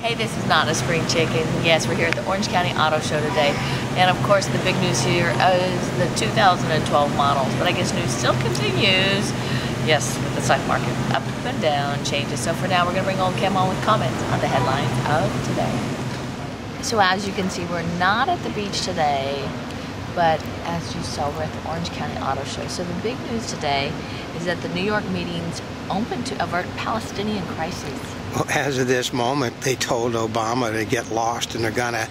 Hey, this is not a spring chicken. Yes, we're here at the Orange County Auto Show today. And of course, the big news here is the 2012 models. But I guess news still continues. Yes, with the stock market up and down, changes. So for now, we're going to bring Oldecam on with comments on the headlines of today. So as you can see, we're not at the beach today, but as you saw, we're at the Orange County Auto Show. So the big news today is that the New York meetings open to avert Palestinian crisis. Well, as of this moment, they told Obama to get lost, and they're gonna.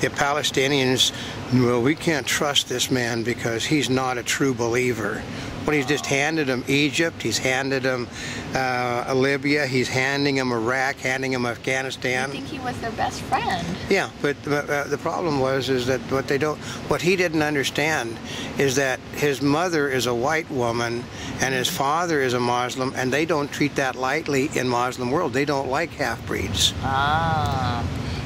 The Palestinians, well, we can't trust this man because he's not a true believer. When he's just handed them Egypt, he's handed them uh, Libya, he's handing them Iraq, handing them Afghanistan. I think he was their best friend. Yeah, but uh, the problem was is that what they don't, what he didn't understand, is that his mother is a white woman and his father is a Muslim, and they don't treat that lightly in Muslim world. They don't like half breeds. Ah,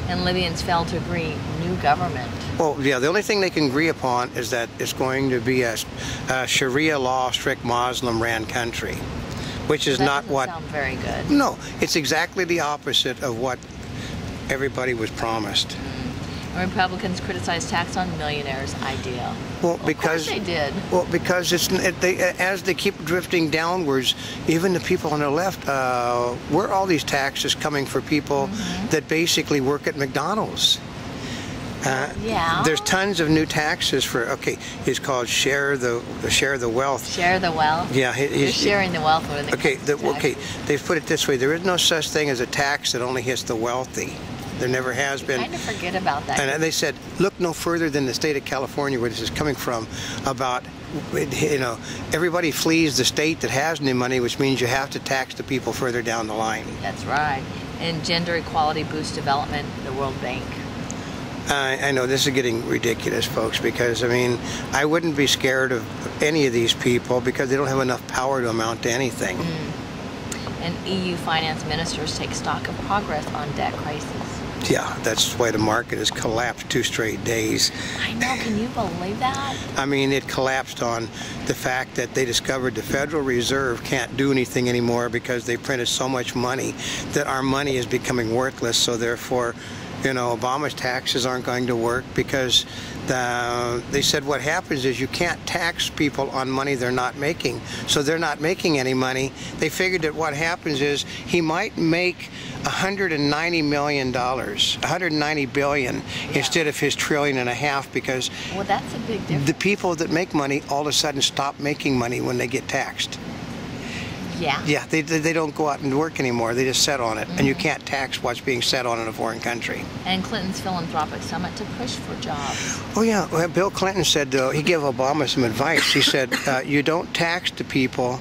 and Libyans failed to agree. New government. Well, yeah, the only thing they can agree upon is that it's going to be a, a Sharia law, strict Muslim ran country, which is that not what. Sound very good. No, it's exactly the opposite of what everybody was promised. Republicans criticize tax on millionaires idea. Well, because they did. Well, because it's it, they as they keep drifting downwards, even the people on the left, uh, where are all these taxes coming for people mm-hmm. that basically work at McDonald's? Uh, yeah. There's tons of new taxes for. Okay, it's called share the share the wealth. Share the wealth. Yeah, You're sharing the wealth with the Okay, the, okay. They've put it this way: there is no such thing as a tax that only hits the wealthy. There never has been. Kind of forget about that. And they said, look no further than the state of California, where this is coming from, about you know everybody flees the state that has new money, which means you have to tax the people further down the line. That's right. And gender equality boosts development. The World Bank. I, I know this is getting ridiculous, folks, because I mean, I wouldn't be scared of any of these people because they don't have enough power to amount to anything. Mm. And EU finance ministers take stock of progress on debt crisis. Yeah, that's why the market has collapsed two straight days. I know, can you believe that? I mean, it collapsed on the fact that they discovered the Federal Reserve can't do anything anymore because they printed so much money that our money is becoming worthless, so therefore you know, Obama's taxes aren't going to work because the, they said what happens is you can't tax people on money they're not making. So they're not making any money. They figured that what happens is he might make 190 million dollars, 190 billion yeah. instead of his trillion and a half because well, that's a big difference. The people that make money all of a sudden stop making money when they get taxed. Yeah. Yeah, they, they don't go out and work anymore. They just set on it. Mm-hmm. And you can't tax what's being set on in a foreign country. And Clinton's philanthropic summit to push for jobs. Oh, yeah. Well, Bill Clinton said, uh, he gave Obama some advice. He said, uh, you don't tax the people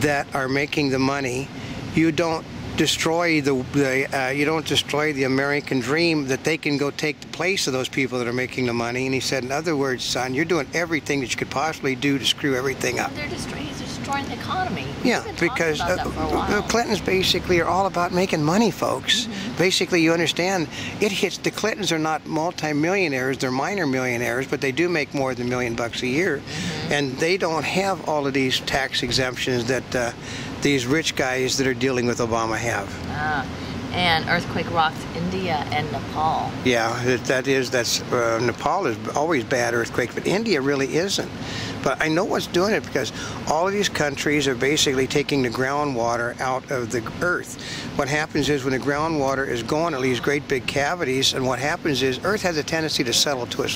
that are making the money. You don't destroy the, the uh, you don't destroy the American dream that they can go take the place of those people that are making the money. And he said, in other words, son, you're doing everything that you could possibly do to screw everything up. They're destroying, economy. Yeah, because uh, Clintons basically are all about making money, folks. Mm-hmm. Basically, you understand, it hits the Clintons are not multimillionaires; they're minor millionaires, but they do make more than a million bucks a year, mm-hmm. and they don't have all of these tax exemptions that uh, these rich guys that are dealing with Obama have. Ah and earthquake rocks India and Nepal. Yeah, that is that's uh, Nepal is always bad earthquake, but India really isn't. But I know what's doing it because all of these countries are basically taking the groundwater out of the earth. What happens is when the groundwater is gone, it leaves great big cavities, and what happens is Earth has a tendency to settle to a,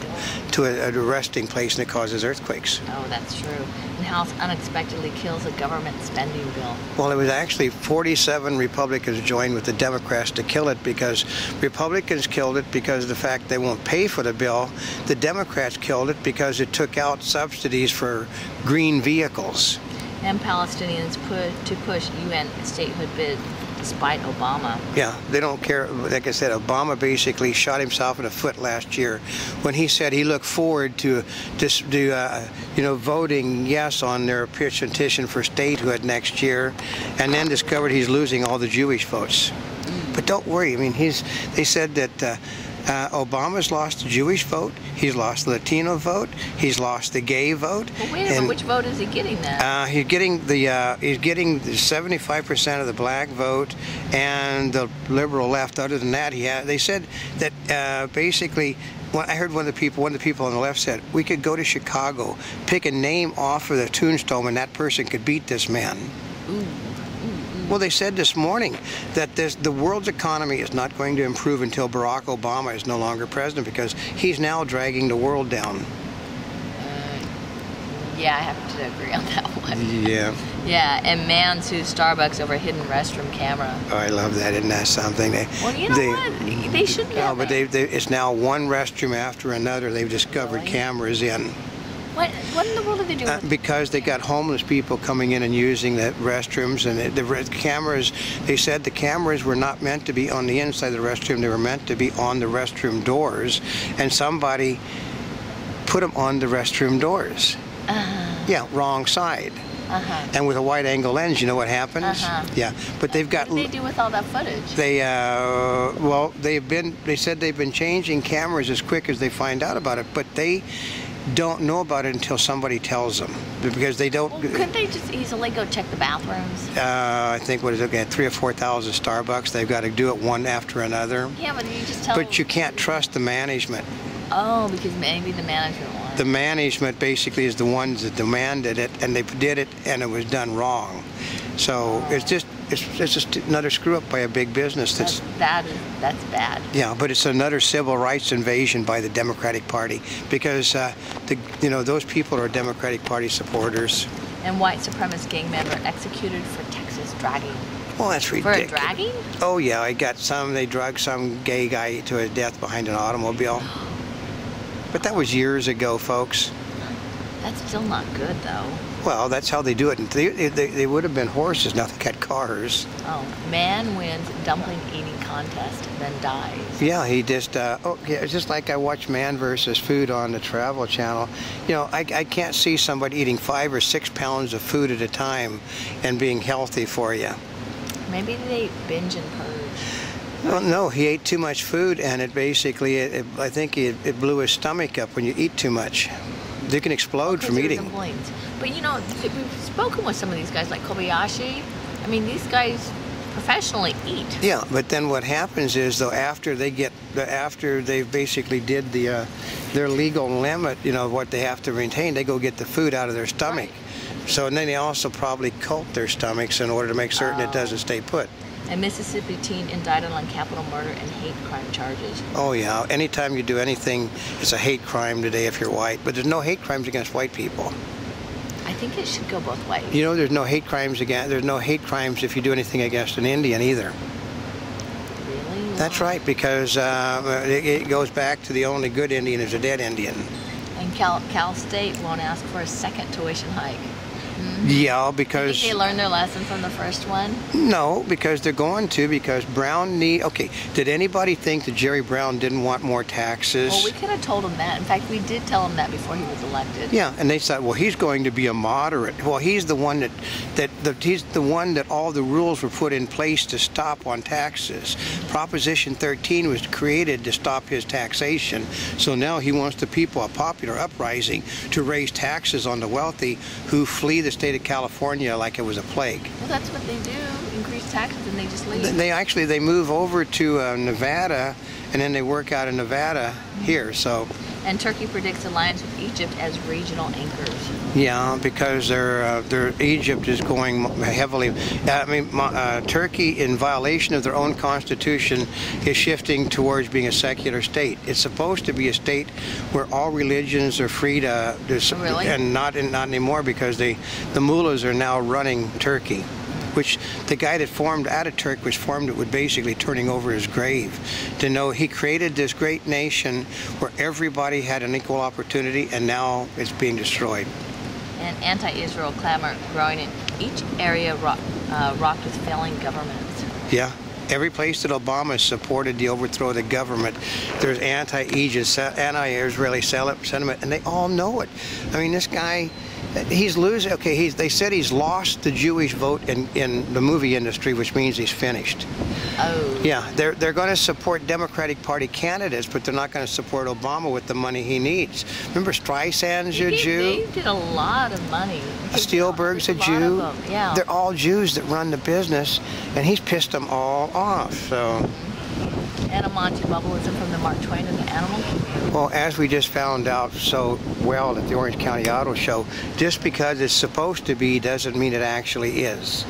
to a, a resting place, and it causes earthquakes. Oh, that's true. House unexpectedly kills a government spending bill. Well, it was actually 47 Republicans joined with the Democrats to kill it because Republicans killed it because of the fact they won't pay for the bill. The Democrats killed it because it took out subsidies for green vehicles. And Palestinians put to push UN statehood bid despite Obama. Yeah, they don't care. Like I said, Obama basically shot himself in the foot last year when he said he looked forward to just to, uh, you know voting yes on their petition for statehood next year, and then discovered he's losing all the Jewish votes. But don't worry. I mean, he's. They said that. Uh, Uh, Obama's lost the Jewish vote. He's lost the Latino vote. He's lost the gay vote. Well, wait a minute. Which vote is he getting then? uh, he's getting the uh, he's getting the 75% of the black vote and the liberal left. Other than that, he had, they said that uh, basically. I heard one of the people, one of the people on the left said, we could go to Chicago, pick a name off of the tombstone, and that person could beat this man. Well, they said this morning that this, the world's economy is not going to improve until Barack Obama is no longer president because he's now dragging the world down. Mm, yeah, I have to agree on that one. Yeah. Yeah, and man sues Starbucks over a hidden restroom camera. Oh, I love that. Isn't that something? They, Well, you know they, what? They shouldn't No, but they, they, it's now one restroom after another. They've discovered Really? cameras in What, what in the world are they doing? uh, because they got homeless people coming in and using the restrooms and the, the re- cameras. They said the cameras were not meant to be on the inside of the restroom. They were meant to be on the restroom doors, and somebody put them on the restroom doors. Yeah, wrong side. Uh-huh. And with a wide angle lens, you know what happens? Uh-huh. Yeah, but they've got. What do they do with all that footage? They uh, well, they've been. They said they've been changing cameras as quick as they find out about it, but they don't know about it until somebody tells them because they don't. Well, couldn't they just easily go check the bathrooms? Uh, I think what is it? Okay, three or four thousand Starbucks. They've got to do it one after another. Yeah, but you just tell But you can't trust the management. Oh, because maybe the management won. The management basically is the ones that demanded it, and they did it, and it was done wrong. So it's just it's, it's just another screw up by a big business that's, that's that is, that's bad. Yeah, but it's another civil rights invasion by the Democratic Party because uh, the you know those people are Democratic Party supporters. And white supremacist gang member executed for Texas dragging. Well, that's ridiculous. For a dragging? Oh yeah, I got some. They drug some gay guy to his death behind an automobile. But that was years ago, folks. That's still not good, though. Well, that's how they do it. They, they, they would have been horses. Now they got cars. Oh, man wins dumpling eating contest, then dies. Yeah, he just, uh, oh, yeah, it's just like I watch Man versus Food on the Travel Channel. You know, I, I can't see somebody eating five or six pounds of food at a time and being healthy for you. Maybe they binge and purge. Well, no, he ate too much food, and it basically, it, it, I think it, it blew his stomach up when you eat too much. You can explode from eating. complaints. But you know, we've spoken with some of these guys like Kobayashi. I mean, these guys professionally eat. Yeah, but then what happens is though after they get after they basically did the uh, their legal limit, you know what they have to maintain, they go get the food out of their stomach. So and then they also probably coat their stomachs in order to make certain Oh. it doesn't stay put. A Mississippi teen indicted on capital murder and hate crime charges. Oh yeah, anytime you do anything, it's a hate crime today if you're white. But there's no hate crimes against white people. I think it should go both ways. You know, there's no hate crimes against. There's no hate crimes if you do anything against an Indian either. Really? That's right because uh, it, it goes back to the only good Indian is a dead Indian. And Cal, Cal State won't ask for a second tuition hike. Yeah, Think because they learned their lesson from the first one? no, because they're going to because Brown need. Okay, did anybody think that Jerry Brown didn't want more taxes? Well, we could have told him that. In fact, we did tell him that before he was elected. yeah, and they said, well, he's going to be a moderate. Well, he's the one that that the, he's the one that all the rules were put in place to stop on taxes. Proposition 13 was created to stop his taxation. So now he wants the people, a popular uprising, to raise taxes on the wealthy who flee the state of California like it was a plague. Well, that's what they do. Increase taxes and they just leave. They actually they move over to uh, Nevada, and then they work out in Nevada here. So And Turkey predicts alliance with Egypt as regional anchors. yeah, because their uh, their Egypt is going heavily. I mean, uh, Turkey, in violation of their own constitution, is shifting towards being a secular state. It's supposed to be a state where all religions are free to, to Really? and not in, not anymore because they the mullahs are now running Turkey. Which the guy that formed Ataturk was formed it with basically turning over his grave. To know he created this great nation where everybody had an equal opportunity, and now it's being destroyed. And anti-Israel clamor growing in each area rock, uh, rocked with failing governments. Yeah. Every place that Obama supported the overthrow of the government, there's anti-Egypt, anti-Israeli sentiment, and they all know it. I mean, this guy, He's losing. Okay, he's, they said he's lost the Jewish vote in, in the movie industry, which means he's finished. Oh. Yeah, they're they're going to support Democratic Party candidates, but they're not going to support Obama with the money he needs. Remember, Streisand's He a did- Jew. He did a lot of money. Uh, Spielberg's a lot Jew. Yeah. They're all Jews that run the business, and he's pissed them all off. So, and a Monte Bubbleism from the Mark Twain and the Animal. Well, as we just found out so well at the Orange County Auto Show, just because it's supposed to be doesn't mean it actually is.